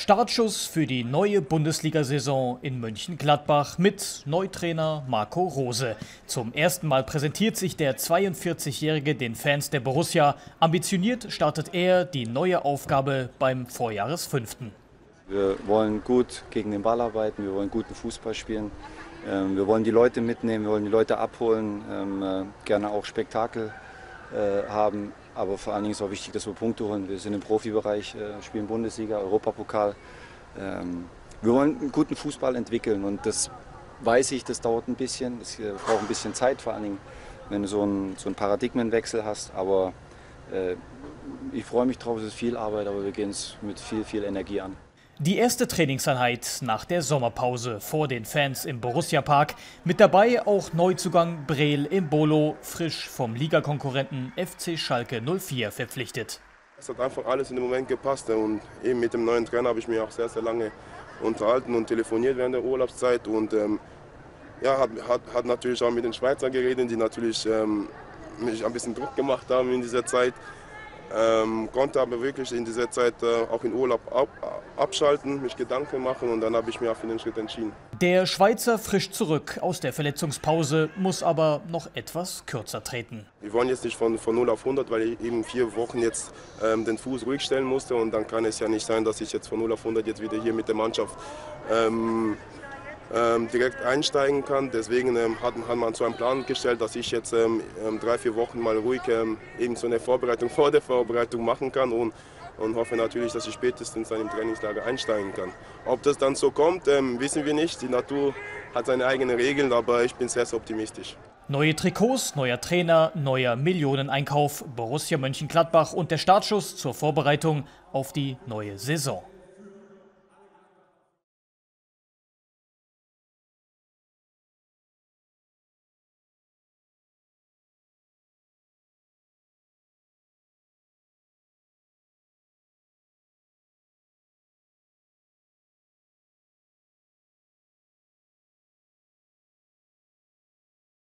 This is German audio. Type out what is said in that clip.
Startschuss für die neue Bundesliga-Saison in Mönchengladbach mit Neutrainer Marco Rose. Zum ersten Mal präsentiert sich der 42-Jährige den Fans der Borussia. Ambitioniert startet er die neue Aufgabe beim Vorjahresfünften. Wir wollen gut gegen den Ball arbeiten, wir wollen guten Fußball spielen. Ähm, wir wollen die Leute mitnehmen, wir wollen die Leute abholen, ähm, äh, gerne auch Spektakel äh, haben. Aber vor allen Dingen ist auch wichtig, dass wir Punkte holen. Wir sind im Profibereich, äh, spielen Bundesliga, Europapokal. Ähm, wir wollen einen guten Fußball entwickeln und das weiß ich, das dauert ein bisschen. Es äh, braucht ein bisschen Zeit, vor allen Dingen, wenn du so einen, so einen Paradigmenwechsel hast. Aber äh, ich freue mich drauf, es ist viel Arbeit, aber wir gehen es mit viel, viel Energie an. Die erste Trainingseinheit nach der Sommerpause vor den Fans im Borussia Park. Mit dabei auch Neuzugang Breel im Bolo, frisch vom Ligakonkurrenten FC Schalke 04 verpflichtet. Es hat einfach alles in dem Moment gepasst und eben mit dem neuen Trainer habe ich mich auch sehr, sehr lange unterhalten und telefoniert während der Urlaubszeit und ähm, ja, hat, hat, hat, natürlich auch mit den Schweizern geredet, die natürlich ähm, mich ein bisschen Druck gemacht haben in dieser Zeit. Ähm, konnte aber wirklich in dieser Zeit äh, auch in Urlaub ab, abschalten, mich Gedanken machen und dann habe ich mich auch für den Schritt entschieden. Der Schweizer frisch zurück aus der Verletzungspause, muss aber noch etwas kürzer treten. Wir wollen jetzt nicht von, von 0 auf 100, weil ich eben vier Wochen jetzt ähm, den Fuß ruhig stellen musste und dann kann es ja nicht sein, dass ich jetzt von 0 auf 100 jetzt wieder hier mit der Mannschaft ähm, direkt einsteigen kann. Deswegen ähm, hat, hat, man so einen Plan gestellt, dass ich jetzt ähm, ähm drei, vier Wochen mal ruhig ähm, eben so eine Vorbereitung vor der Vorbereitung machen kann und, und hoffe natürlich, dass ich spätestens dann im Trainingslager einsteigen kann. Ob das dann so kommt, ähm, wissen wir nicht. Die Natur hat seine eigenen Regeln, aber ich bin sehr, sehr optimistisch. Neue Trikots, neuer Trainer, neuer Millioneneinkauf, Borussia Mönchengladbach und der Startschuss zur Vorbereitung auf die neue Saison.